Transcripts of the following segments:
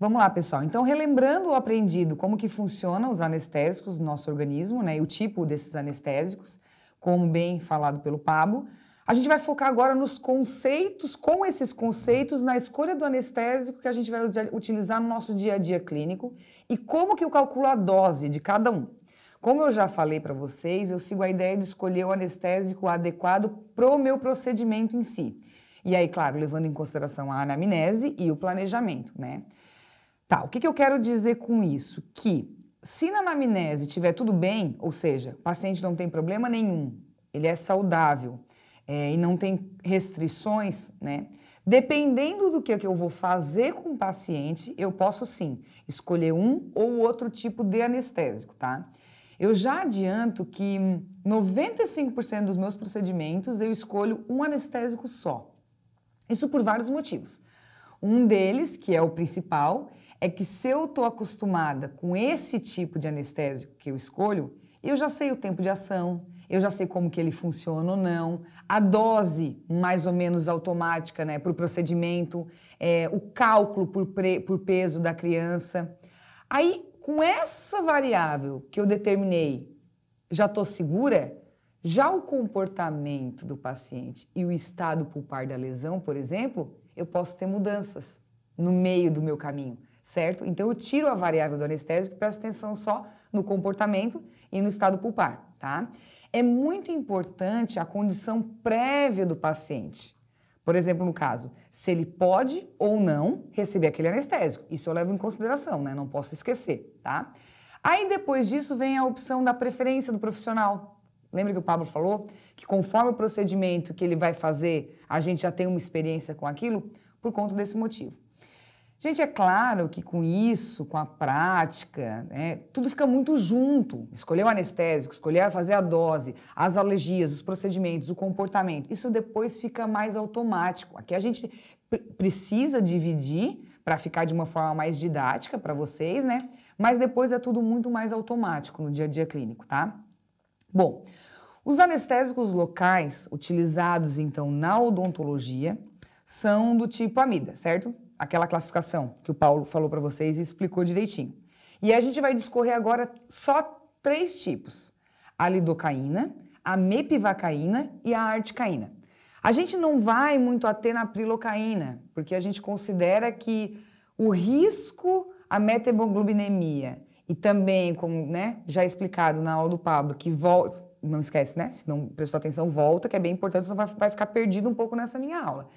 Vamos lá, pessoal. Então, relembrando o aprendido, como que funcionam os anestésicos no nosso organismo, né, e o tipo desses anestésicos, como bem falado pelo Pablo, a gente vai focar agora nos conceitos, com esses conceitos, na escolha do anestésico que a gente vai utilizar no nosso dia a dia clínico e como que eu calculo a dose de cada um. Como eu já falei para vocês, eu sigo a ideia de escolher o anestésico adequado para o meu procedimento em si. E aí, claro, levando em consideração a anamnese e o planejamento, né? Tá, o que, que eu quero dizer com isso? Que se na anamnese tiver tudo bem, ou seja, o paciente não tem problema nenhum, ele é saudável, é, e não tem restrições, né? Dependendo do que, que eu vou fazer com o paciente, eu posso sim escolher um ou outro tipo de anestésico, tá? Eu já adianto que 95% dos meus procedimentos eu escolho um anestésico só. Isso por vários motivos. Um deles, que é o principal, é que se eu estou acostumada com esse tipo de anestésico que eu escolho, eu já sei o tempo de ação, eu já sei como que ele funciona ou não, a dose mais ou menos automática né, para o procedimento, é, o cálculo por, pre, por peso da criança. Aí, com essa variável que eu determinei, já estou segura, já o comportamento do paciente e o estado pulpar da lesão, por exemplo, eu posso ter mudanças no meio do meu caminho, certo? Então eu tiro a variável do anestésico e presto atenção só no comportamento e no estado pulpar, tá? é muito importante a condição prévia do paciente. Por exemplo, no caso, se ele pode ou não receber aquele anestésico. Isso eu levo em consideração, né? Não posso esquecer, tá? Aí depois disso vem a opção da preferência do profissional. Lembra que o Pablo falou que conforme o procedimento que ele vai fazer, a gente já tem uma experiência com aquilo por conta desse motivo. Gente, é claro que com isso, com a prática, né, tudo fica muito junto. Escolher o anestésico, escolher fazer a dose, as alergias, os procedimentos, o comportamento, isso depois fica mais automático. Aqui a gente precisa dividir para ficar de uma forma mais didática para vocês, né? Mas depois é tudo muito mais automático no dia a dia clínico, tá? Bom, os anestésicos locais utilizados então na odontologia são do tipo amida, certo? Aquela classificação que o Paulo falou para vocês e explicou direitinho. E a gente vai discorrer agora só três tipos: a lidocaína, a mepivacaína e a articaína. A gente não vai muito ater na prilocaína, porque a gente considera que o risco à metahemoglobinemia e também, como né, já explicado na aula do Pablo, que volta, não esquece, né? Se não prestou atenção, volta, que é bem importante, senão vai, vai ficar perdido um pouco nessa minha aula.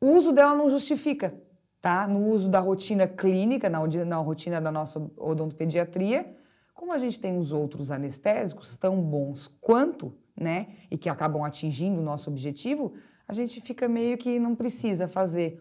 O uso dela não justifica, tá? No uso da rotina clínica, na, na rotina da nossa odontopediatria, como a gente tem os outros anestésicos tão bons quanto, né, e que acabam atingindo o nosso objetivo, a gente fica meio que não precisa fazer